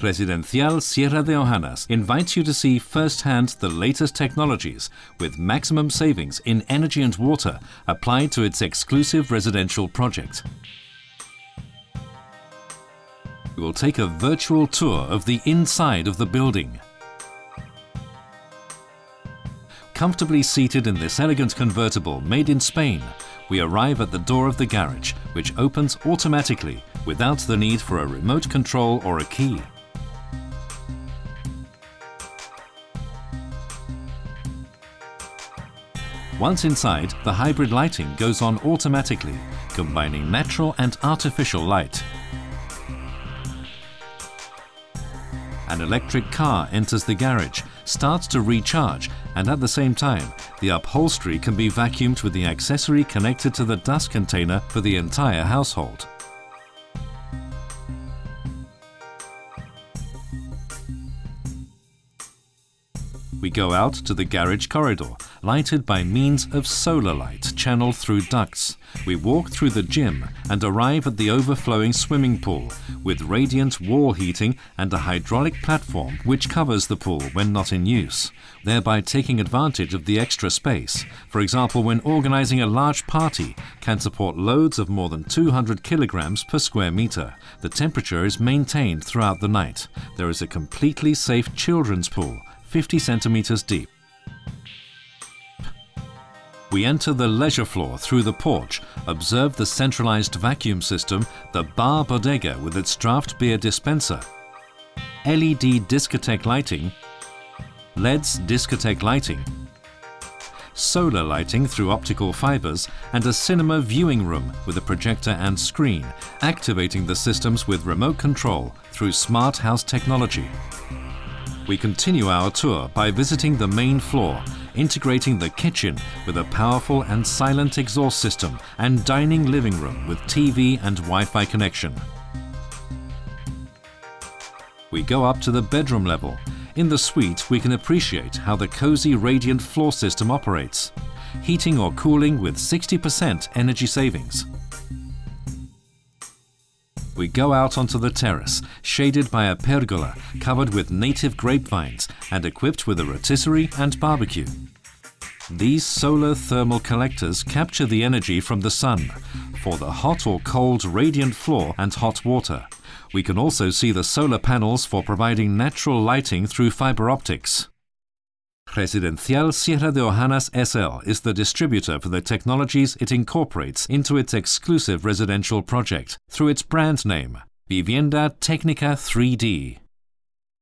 Residencial Sierra de Ohanes invites you to see firsthand the latest technologies with maximum savings in energy and water applied to its exclusive residential project. We will take a virtual tour of the inside of the building. Comfortably seated in this elegant convertible made in Spain, we arrive at the door of the garage, which opens automatically without the need for a remote control or a key. Once inside, the hybrid lighting goes on automatically, combining natural and artificial light. An electric car enters the garage, starts to recharge, and at the same time, the upholstery can be vacuumed with the accessory connected to the dust container for the entire household. We go out to the garage corridor, lighted by means of solar light channeled through ducts. We walk through the gym and arrive at the overflowing swimming pool with radiant wall heating and a hydraulic platform which covers the pool when not in use, thereby taking advantage of the extra space. For example, when organizing a large party can support loads of more than 200 kilograms per square meter. The temperature is maintained throughout the night. There is a completely safe children's pool 50 centimeters deep. We enter the leisure floor through the porch, observe the centralized vacuum system, the bar bodega with its draft beer dispenser, LED discotheque lighting, LEDs discotheque lighting, solar lighting through optical fibers, and a cinema viewing room with a projector and screen, activating the systems with remote control through smart house technology. We continue our tour by visiting the main floor, integrating the kitchen with a powerful and silent exhaust system and dining living room with TV and Wi-Fi connection. We go up to the bedroom level. In the suite, we can appreciate how the cozy radiant floor system operates, heating or cooling with 60% energy savings we go out onto the terrace, shaded by a pergola covered with native grapevines and equipped with a rotisserie and barbecue. These solar thermal collectors capture the energy from the sun for the hot or cold radiant floor and hot water. We can also see the solar panels for providing natural lighting through fiber optics. Residencial Sierra de Ohanes SL is the distributor for the technologies it incorporates into its exclusive residential project through its brand name, Vivienda Técnica 3D.